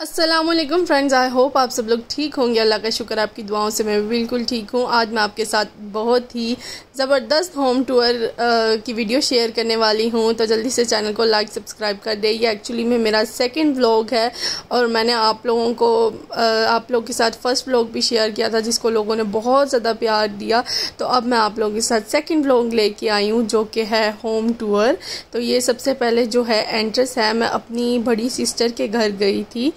Aslam friends I hope आप सब लोग ठीक होंगे। अल्लाह का शुक्र आपकी दुआओं से मैं बिल्कुल ठीक हूँ। आज मैं आपके साथ बहुत ही ज़बरदस्त होम टूर की वीडियो शेयर करने वाली हूँ। तो जल्दी से चैनल को लाइक सब्सक्राइब कर दे। ये एक्चुअली में मेरा सेकंड व्लॉग है और मैंने आप लोगों को आ, आप लोगों के साथ फ़र्स्ट व्लॉग भी शेयर किया था जिसको लोगों ने बहुत ज़्यादा प्यार दिया। तो अब मैं आप लोगों के साथ सेकेंड व्लॉग लेके आई हूँ जो कि है होम टूर तो ये सबसे पहले जो है एंट्रेस है मैं अपनी बड़ी सिस्टर के घर गई थी।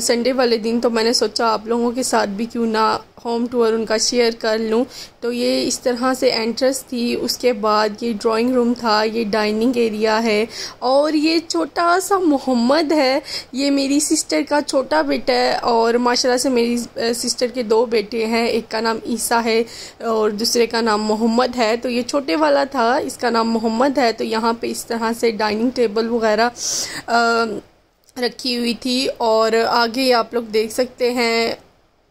संडे वाले दिन तो मैंने सोचा आप लोगों के साथ भी क्यों ना होम टूर उनका शेयर कर लूँ। तो ये इस तरह से एंट्रेंस थी। उसके बाद ये ड्राइंग रूम था, ये डाइनिंग एरिया है। और ये छोटा सा मोहम्मद है। ये मेरी सिस्टर का छोटा बेटा है और माशाल्लाह से मेरी सिस्टर के दो बेटे हैं। एक का नाम ईसा है और दूसरे का नाम मोहम्मद है। तो ये छोटे वाला था, इसका नाम मोहम्मद है। तो यहाँ पे इस तरह से डाइनिंग टेबल वगैरह रखी हुई थी और आगे आप लोग देख सकते हैं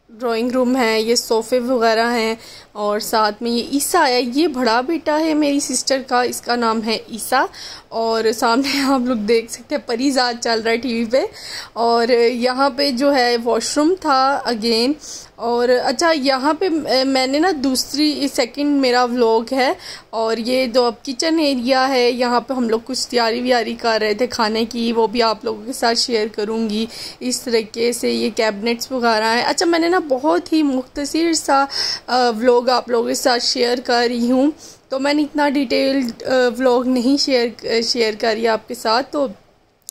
ड्राइंग रूम है, ये सोफ़े वगैरह हैं और साथ में ये ईसा है। ये बड़ा बेटा है मेरी सिस्टर का, इसका नाम है ईसा और सामने आप लोग देख सकते हैं परिजाद चल रहा है टीवी पे और यहाँ पे जो है वॉशरूम था अगेन और अच्छा यहाँ पे मैंने ना दूसरी सेकंड मेरा व्लॉग है और ये जो अब किचन एरिया है। यहाँ पे हम लोग कुछ तैयारी व्यारी कर रहे थे खाने की, वो भी आप लोगों के साथ शेयर करूँगी। इस तरीके से ये कैबिनेट्स वगैरह हैं। अच्छा मैंने ना बहुत ही मुख्तर सा व्लॉग आप लोगों के साथ शेयर कर रही हूँ। तो मैंने इतना डिटेल्ड व्लॉग नहीं शेयर शेयर करी आपके साथ तो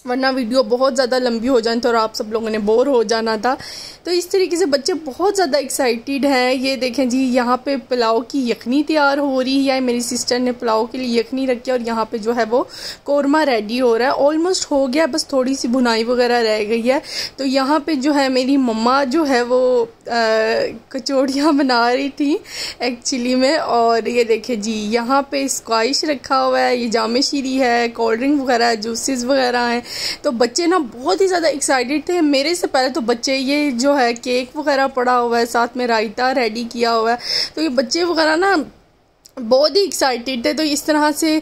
वरना वीडियो बहुत ज़्यादा लंबी हो जाए तो और आप सब लोगों ने बोर हो जाना था। तो इस तरीके से बच्चे बहुत ज़्यादा एक्साइटेड हैं। ये देखें जी, यहाँ पे पुलाव की यखनी तैयार हो रही है। मेरी सिस्टर ने पुलाव के लिए यखनी रखी है और यहाँ पे जो है वो कौरमा रेडी हो रहा है। ऑलमोस्ट हो गया, बस थोड़ी सी बुनाई वगैरह रह गई है। तो यहाँ पर जो है मेरी मम्मा जो है वो कचौड़ियाँ बना रही थी एक्चुअली में। और ये देखें जी, यहाँ पे स्क्वाइश रखा हुआ है। ये जाम शीरी है, कोल्ड ड्रिंक वगैरह, जूसेस वगैरह हैं। तो बच्चे ना बहुत ही ज़्यादा एक्साइटेड थे। मेरे से पहले तो बच्चे ये जो है केक वगैरह पड़ा हुआ है, साथ में रायता रेडी किया हुआ है। तो ये बच्चे वगैरह ना बहुत ही एक्साइटेड थे। तो इस तरह से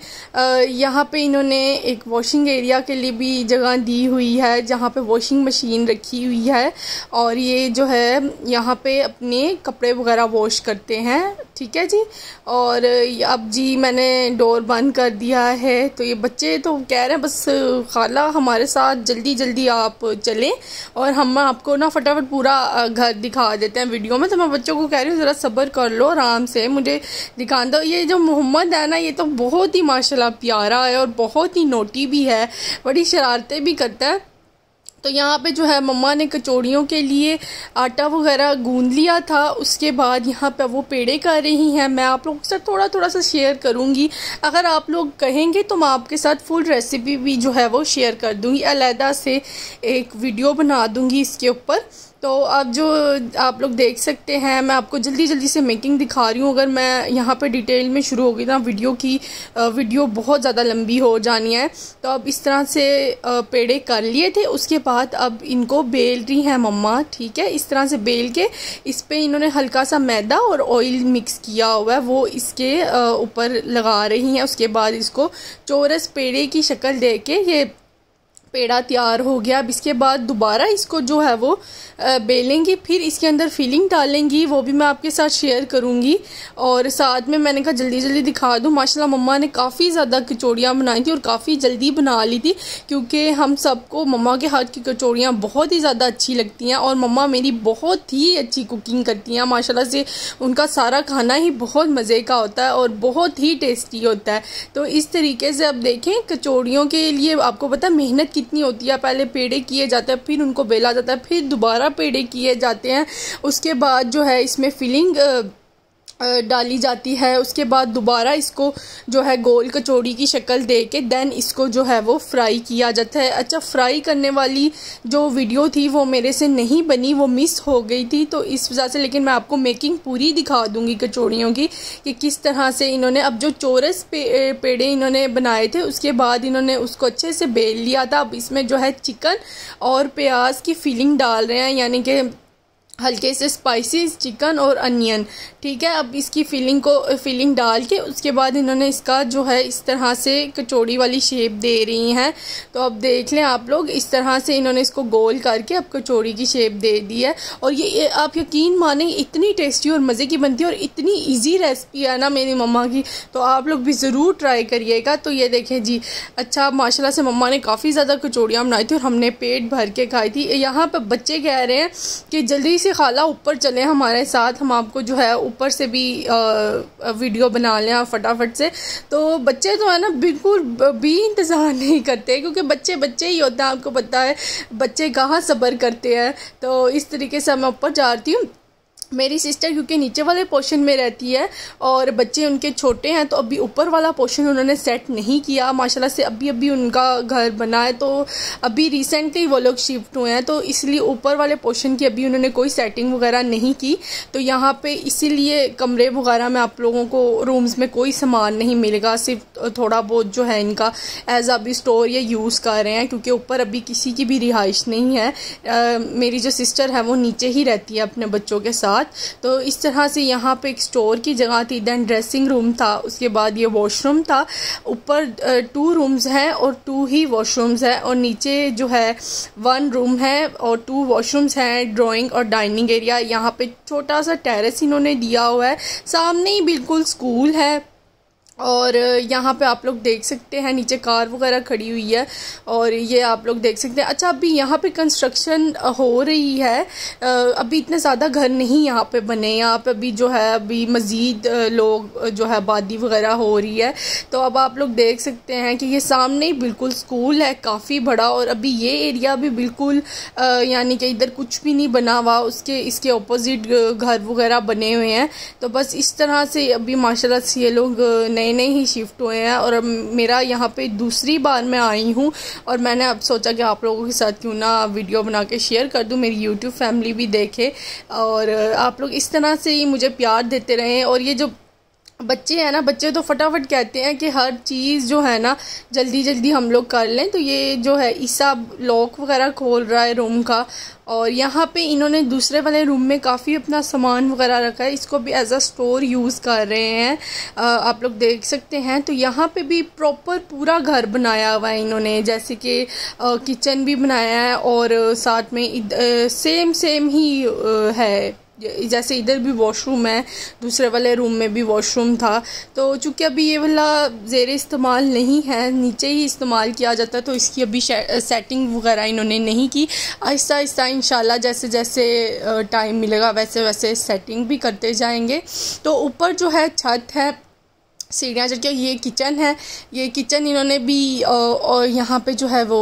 यहाँ पे इन्होंने एक वॉशिंग एरिया के लिए भी जगह दी हुई है, जहाँ पे वॉशिंग मशीन रखी हुई है। और ये जो है, यहाँ पे अपने कपड़े वगैरह वॉश करते हैं। ठीक है जी? और अब जी मैंने डोर बंद कर दिया है। तो ये बच्चे तो कह रहे हैं, बस, खाला, हमारे साथ जल्दी जल्दी आप चलें और हम आपको ना फटाफट पूरा घर दिखा देते हैं वीडियो में। तो मैं बच्चों को कह रही हूँ, ज़रा सब्र कर लो, आराम से मुझे दिखा दो। ये जो मोहम्मद है ना, ये तो बहुत ही, माशाल्लाह, प्यारा है और बहुत ही नोटी भी है, बड़ी शरारतें भी करता है। तो यहाँ पे जो है, मम्मा ने कचौड़ियों के लिए आटा वगैरह गूंद लिया था। उसके बाद यहाँ पे वो पेड़े कर रही हैं। मैं आप लोगों के साथ थोड़ा थोड़ा सा शेयर करूँगी। अगर आप लोग कहेंगे तो मैं आपके साथ फुल रेसिपी भी जो है, वो शेयर कर दूँगी। अलहदा से एक वीडियो बना दूँगी इसके ऊपर। तो अब जो आप लोग देख सकते हैं, मैं आपको जल्दी जल्दी से मेकिंग दिखा रही हूँ। अगर मैं यहाँ पे डिटेल में शुरू हो गई ना वीडियो की वीडियो बहुत ज़्यादा लंबी हो जानी है। तो अब इस तरह से पेड़े कर लिए थे, उसके बाद अब इनको बेल रही हैं मम्मा, ठीक है? इस तरह से बेल के इस पर इन्होंने हल्का सा मैदा और ऑयल मिक्स किया हुआ है। वो इसके ऊपर लगा रही हैं, उसके बाद इसको चोरस पेड़े की शक्ल दे के ये पेड़ा तैयार हो गया। अब इसके बाद दोबारा इसको जो है वो बेलेंगी, फिर इसके अंदर फिलिंग डालेंगी, वो भी मैं आपके साथ शेयर करूँगी। और साथ में मैंने कहा, जल्दी जल्दी दिखा दूँ, माशाल्लाह मम्मा ने काफ़ी ज़्यादा कचौड़ियाँ बनाई थी और काफ़ी जल्दी बना ली थी, क्योंकि हम सबको मम्मा के हाथ की कचौड़ियाँ बहुत ही ज़्यादा अच्छी लगती हैं और मम्मा मेरी बहुत ही अच्छी कुकिंग करती हैं। माशाला से उनका सारा खाना ही बहुत मज़े का होता है और बहुत ही टेस्टी होता है। तो इस तरीके से अब देखें, कचौड़ियों के लिए आपको पता मेहनत कितनी होती है, पहले पेड़े किए जाते हैं, फिर उनको बेला जाता है, फिर दोबारा पेड़े किए जाते हैं। उसके बाद जो है, इसमें फिलिंग डाली जाती है उसके बाद दोबारा इसको जो है गोल कचौड़ी की शक्ल दे के देन इसको जो है वो फ्राई किया जाता है। अच्छा फ्राई करने वाली जो वीडियो थी वो मेरे से नहीं बनी वो मिस हो गई थी तो इस वजह से लेकिन मैं आपको मेकिंग पूरी दिखा दूँगी कचौड़ियों की कि किस तरह से इन्होंने अब जो चोरस पे, पेड़े इन्होंने बनाए थे उसके बाद इन्होंने उसको अच्छे से बेल लिया था। अब इसमें जो है चिकन और प्याज की फीलिंग डाल रहे हैं यानी कि हल्के से स्पाइसेस चिकन और अनियन ठीक है? अब इसकी फिलिंग को फिलिंग डाल के उसके बाद इन्होंने इसका जो है इस तरह से कचौड़ी वाली शेप दे रही हैं। तो अब देख लें आप लोग इस तरह से इन्होंने इसको गोल करके अब कचौड़ी की शेप दे दी है। और ये, आप यकीन माने इतनी टेस्टी और मज़े की बनती है और इतनी ईजी रेसिपी है ना मेरी मम्मा की। तो आप लोग भी ज़रूर ट्राई करिएगा। तो ये देखें जी अच्छा माशाला से मम्मा ने काफ़ी ज़्यादा कचौड़ियाँ बनाई थी और हमने पेट भर के खाई थी। यहाँ पर बच्चे कह रहे हैं कि जल्दी से खाला ऊपर चले हमारे साथ, हम आपको जो है ऊपर से भी वीडियो बना लें फटाफट से। तो बच्चे तो है ना बिल्कुल भी इंतज़ार नहीं करते, क्योंकि बच्चे बच्चे ही होते हैं, आपको पता है, बच्चे कहाँ सब्र करते हैं। तो इस तरीके से मैं ऊपर जा रही हूँ। मेरी सिस्टर क्योंकि नीचे वाले पोर्शन में रहती है और बच्चे उनके छोटे हैं तो अभी ऊपर वाला पोर्शन उन्होंने सेट नहीं किया। माशाल्लाह से अभी अभी उनका घर बना है तो अभी रिसेंटली वो लोग शिफ्ट हुए हैं तो इसलिए ऊपर वाले पोर्शन की अभी उन्होंने कोई सेटिंग वगैरह नहीं की। तो यहाँ पे इसीलिए कमरे वगैरह में आप लोगों को रूम्स में कोई सामान नहीं मिलेगा, सिर्फ़ थोड़ा बहुत जो है इनका एज अभी स्टोर या यूज़ कर रहे हैं, क्योंकि ऊपर अभी किसी की भी रिहाइश नहीं है। मेरी जो सिस्टर है, वो नीचे ही रहती है अपने बच्चों के साथ। साथ तो इस तरह से यहाँ पे एक स्टोर की जगह थी। देन ड्रेसिंग रूम था, उसके बाद ये वॉशरूम था। ऊपर टू रूम्स हैं और टू ही वॉशरूम्स हैं और नीचे जो है वन रूम है और टू वॉशरूम्स हैं ड्राइंग और डाइनिंग एरिया यहाँ पे छोटा सा टेरेस इन्होंने दिया हुआ है। सामने ही बिल्कुल स्कूल है। और यहाँ पे आप लोग देख सकते हैं, नीचे कार वगैरह खड़ी हुई है और ये आप लोग देख सकते हैं। अच्छा अभी यहाँ पे कंस्ट्रक्शन हो रही है। अभी इतने ज़्यादा घर नहीं यहाँ पे बने। यहाँ पे अभी जो है, अभी मज़ीद लोग जो है, आबादी वगैरह हो रही है। तो अब आप लोग देख सकते हैं कि ये सामने ही बिल्कुल स्कूल है, काफ़ी बड़ा और अभी ये एरिया भी बिल्कुल यानी कि इधर कुछ भी नहीं बना हुआ। उसके, इसके अपोज़िट घर वगैरह बने हुए हैं। तो बस इस तरह से अभी माशाल्लाह से ये लोग नए नए नए ही शिफ्ट हुए हैं और अब मेरा यहाँ पे दूसरी बार मैं आई हूँ और मैंने अब सोचा कि आप लोगों के साथ क्यों ना वीडियो बना के शेयर कर दूँ, मेरी यूट्यूब फैमिली भी देखे और आप लोग इस तरह से ही मुझे प्यार देते रहें और ये जो बच्चे हैं ना बच्चे तो फटाफट कहते हैं कि हर चीज़ जो है ना जल्दी जल्दी हम लोग कर लें। तो ये जो है ईसा लॉक वगैरह खोल रहा है रूम का। और यहाँ पे इन्होंने दूसरे वाले रूम में काफ़ी अपना सामान वगैरह रखा है। इसको भी एज अ स्टोर यूज़ कर रहे हैं। आ, आप लोग देख सकते हैं। तो यहाँ पे भी प्रॉपर पूरा घर बनाया हुआ है इन्होंने। जैसे कि किचन भी बनाया है और साथ में सेम सेम ही है। जैसे इधर भी वॉशरूम है, दूसरे वाले रूम में भी वॉशरूम था। तो चूँकि अभी ये वाला ज़ेर इस्तेमाल नहीं है, नीचे ही इस्तेमाल किया जाता है तो इसकी अभी सेटिंग वगैरह इन्होंने नहीं की। आहिस्ता आहिस्ता इंशाल्लाह जैसे जैसे टाइम मिलेगा, वैसे वैसे सेटिंग भी करते जाएँगे। तो ऊपर जो है छत है सीढ़ियाँ चढ़ के, ये किचन है। ये किचन इन्होंने भी और यहाँ पे जो है वो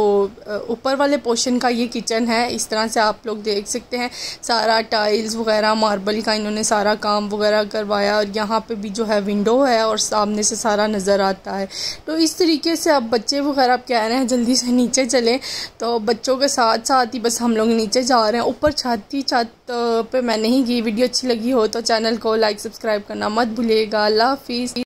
ऊपर वाले पोर्शन का ये किचन है। इस तरह से आप लोग देख सकते हैं। सारा टाइल्स वगैरह, मार्बल का इन्होंने सारा काम वगैरह करवाया और यहाँ पे भी जो है विंडो है और सामने से सारा नज़र आता है। तो इस तरीके से अब बच्चे वगैरह, आप कह रहे हैं, जल्दी से नीचे चलें। तो बच्चों के साथ साथ ही बस हम लोग नीचे जा रहे हैं। ऊपर छत ही छत पे मैं नहीं गई वीडियो। अच्छी लगी हो तो चैनल को लाइक, सब्सक्राइब करना मत भूलिएगा। अल्लाह हाफिज़।